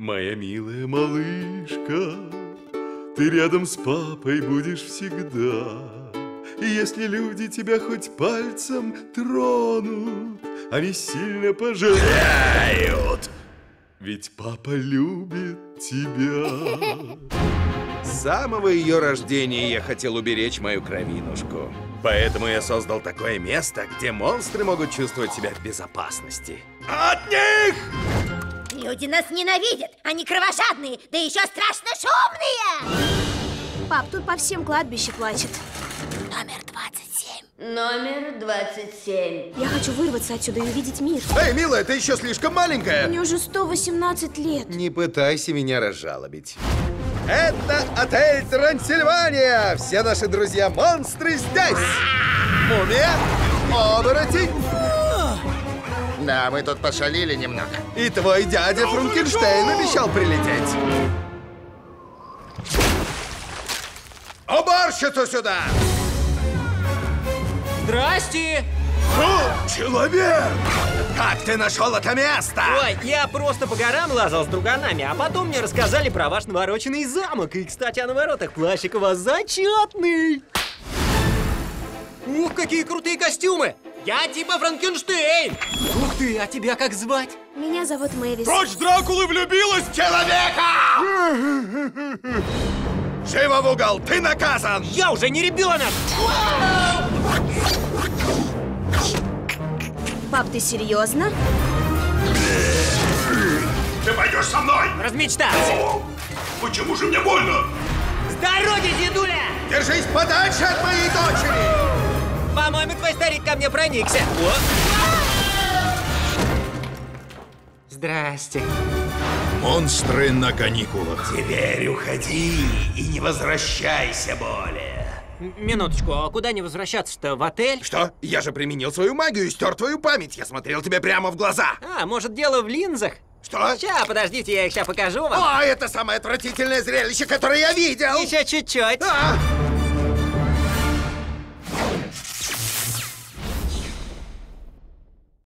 Моя милая малышка, ты рядом с папой будешь всегда. И если люди тебя хоть пальцем тронут, они сильно пожалеют. Ведь папа любит тебя. С самого ее рождения я хотел уберечь мою кровинушку. Поэтому я создал такое место, где монстры могут чувствовать себя в безопасности. От них! Люди нас ненавидят, они кровожадные, да еще страшно шумные! Пап, тут по всем кладбище плачет. Номер 27. Номер 27. Я хочу вырваться отсюда и увидеть мир. Эй, милая, ты еще слишком маленькая. Мне уже 118 лет. Не пытайся меня разжалобить. Это отель Трансильвания! Все наши друзья-монстры здесь! Мумия, оборотень Да, мы тут пошалили немного. и твой дядя Франкенштейн обещал прилететь. Уборщицу сюда! Здрасте! Человек! Как ты нашел это место? Ой, я просто по горам лазал с друганами, а потом мне рассказали про ваш навороченный замок. И, кстати, о наворотах плащик у вас зачетный. Ух, какие крутые костюмы! Я типа Франкенштейн! Ух ты, а тебя как звать? Меня зовут Мэвис. Дочь Дракулы влюбилась в человека! Живо в угол, ты наказан! Я уже не ребенок! Пап, ты серьезно? Ты пойдешь со мной? Размечтался! Почему же мне больно? С дороги, дедуля! Держись подальше от моей дочери! По-моему, твой старик ко мне проникся. Здрасте. Монстры на каникулах. Теперь уходи и не возвращайся более. Минуточку, а куда не возвращаться-то? В отель? Что? Я же применил свою магию и стер твою память. Я смотрел тебе прямо в глаза. А, может, дело в линзах? Что? Ща, подождите, я их сейчас покажу вам. О, это самое отвратительное зрелище, которое я видел! Еще чуть-чуть. А!